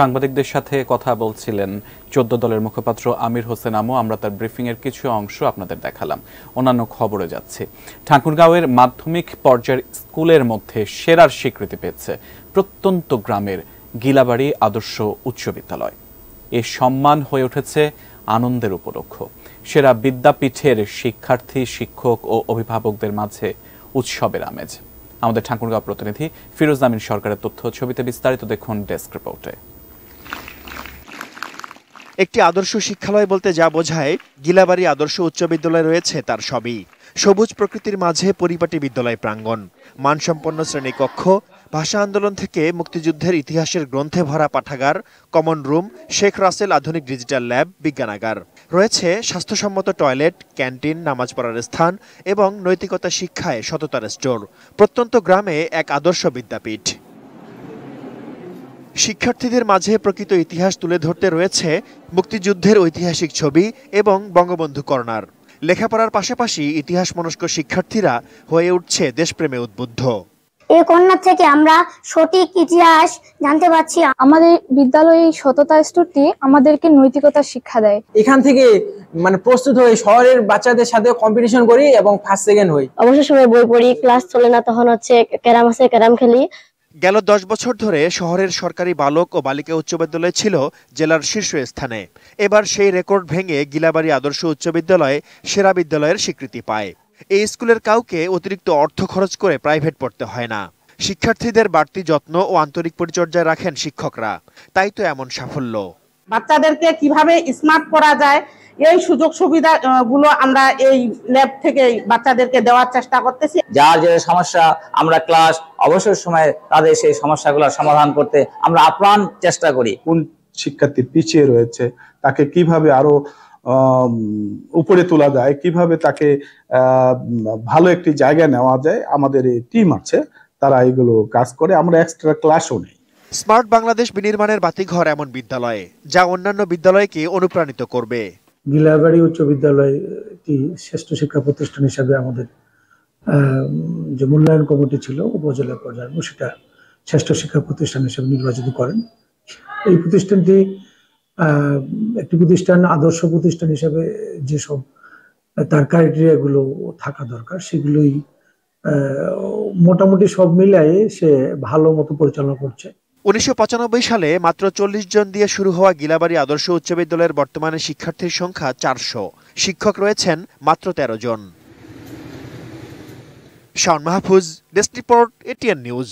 সাংবাদিকদের সাথে কথা বলছিলেন চোদ্দ দলের মুখপাত্র আমির হোসেন আমু। আমরা তার ব্রিফিং এর কিছু অংশ আপনাদের দেখালাম। অন্যান্য খবরে যাচ্ছে। ঠাকুরগাঁওয়ের মাধ্যমিক পর্যায়ের স্কুলের মধ্যে সেরার স্বীকৃতি পেয়েছে প্রত্যন্ত গ্রামের গিলাবাড়ি আদর্শ উচ্চ বিদ্যালয়। এ সম্মান হয়ে উঠেছে আনন্দের উপলক্ষ সেরা বিদ্যাপীঠের শিক্ষার্থী, শিক্ষক ও অভিভাবকদের মাঝে উৎসবের আমেজ। আমাদের ঠাকুরগাঁও প্রতিনিধি ফিরোজ আমিন সরকারের তথ্য, ছবিতে বিস্তারিত দেখুন ডেস্ক রিপোর্টে। একটি আদর্শ শিক্ষালয় বলতে যা বোঝায়, গিলাবাড়ি আদর্শ উচ্চ বিদ্যালয় রয়েছে তার সবই। সবুজ প্রকৃতির মাঝে পরিপাটি বিদ্যালয় প্রাঙ্গণ। মানসম্পন্ন শ্রেণীকক্ষ, ভাষা আন্দোলন থেকে মুক্তিযুদ্ধের ইতিহাসের গ্রন্থে ভরা পাঠাগার, কমন রুম, শেখ রাসেল আধুনিক ডিজিটাল ল্যাব, বিজ্ঞানাগার। রয়েছে স্বাস্থ্যসম্মত টয়লেট, ক্যান্টিন, নামাজ পড়ার স্থান এবং নৈতিকতা শিক্ষায় সততার স্টোর। প্রত্যন্ত গ্রামে এক আদর্শ বিদ্যাপীঠ। শিক্ষার্থীদের মাঝে প্রকৃত ইতিহাস তুলে ধরতে রয়েছে মুক্তিযুদ্ধের ঐতিহাসিক ছবি এবং বঙ্গবন্ধু কর্নার। লেখাপড়ার পাশাপাশি ইতিহাস মনস্ক শিক্ষার্থীরা হয়ে উঠছে দেশপ্রেমে উদ্বুদ্ধ। এই কন্যা থেকে আমরা সঠিক ইতিহাস জানতে পারছি। আমাদের বিদ্যালয়ে সততা স্টোরটি আমাদেরকে নৈতিকতার শিক্ষা দেয়। এখান থেকে মানে প্রস্তুত হয়ে শহরের বাচ্চাদের সাথে কম্পিটিশন করি এবং ফার্স্ট সেকেন্ড হই। অবসর সময় বই পড়ি ক্লাস চলে না তখন হচ্ছে ক্যারাম আছে ক্যারাম খেলি। গেল দশ বছর ধরে শহরের সরকারি বালক ও বালিকা উচ্চ বিদ্যালয় ছিল জেলার শীর্ষ স্থানে এবার সেই রেকর্ড ভেঙে গিলাবাড়ি আদর্শ উচ্চ বিদ্যালয় সেরা বিদ্যালয়ের স্বীকৃতি পায়। এই স্কুলের কাউকে অতিরিক্ত অর্থ খরচ করে প্রাইভেট পড়তে হয় না। শিক্ষার্থীদের বাড়তি যত্ন ও আন্তরিক পরিচর্যায় রাখেন শিক্ষকরা। তাই তো এমন সাফল্য। বাচ্চাদেরকে কীভাবে স্মার্ট করা যায় এই সুযোগ সুবিধা গুলো আমরা এই ল্যাব থেকে বাচ্চাদেরকে দেওয়ার চেষ্টা করতেছি। যার যে সমস্যা আমরা ক্লাস অবসর সময়ে তাদের সেই সমস্যাগুলো সমাধান করতে আমরা আপ্রাণ চেষ্টা করি। কোন শিক্ষার্থী পিছিয়ে রয়েছে তাকে কীভাবে আরও উপরে তোলা যায় কীভাবে তাকে আহ, ভালো একটি জায়গায় নেওয়া যায় আমাদের এই টিম আছে তারা এগুলো কাজ করে আমরা এক্সট্রা ক্লাসও নেই। স্মার্ট বাংলাদেশ বিনির্মাণের বাতিঘর এমন বিদ্যালয়ে, যা অন্যান্য বিদ্যালয়কে অনুপ্রাণিত করবে। গিলাবাড়ি উচ্চ বিদ্যালয়টি শ্রেষ্ঠ শিক্ষা প্রতিষ্ঠান হিসাবে আমাদের যে মূল্যায়ন কমিটি ছিল, উপজেলা পর্যায়ে সেটা শ্রেষ্ঠ শিক্ষা প্রতিষ্ঠান হিসেবে নির্বাচিত করেন। এই প্রতিষ্ঠানটি একটি প্রতিষ্ঠান, আদর্শ প্রতিষ্ঠান হিসেবে যেসব, তার ক্রাইটেরিয়াগুলো থাকা দরকার, সেগুলোই মোটামুটি সব মিলাই সে ভালো মতো পরিচালনা করছে। উনিশশো পঁচানব্বই সালে মাত্র চল্লিশ জন দিয়ে শুরু হওয়া গিলাবাড়ি আদর্শ উচ্চ বিদ্যালয়ের বর্তমানে শিক্ষার্থীর সংখ্যা চারশো। শিক্ষক রয়েছেন মাত্র তেরো জন। Shaon Mahfuz, desk report, ATN news.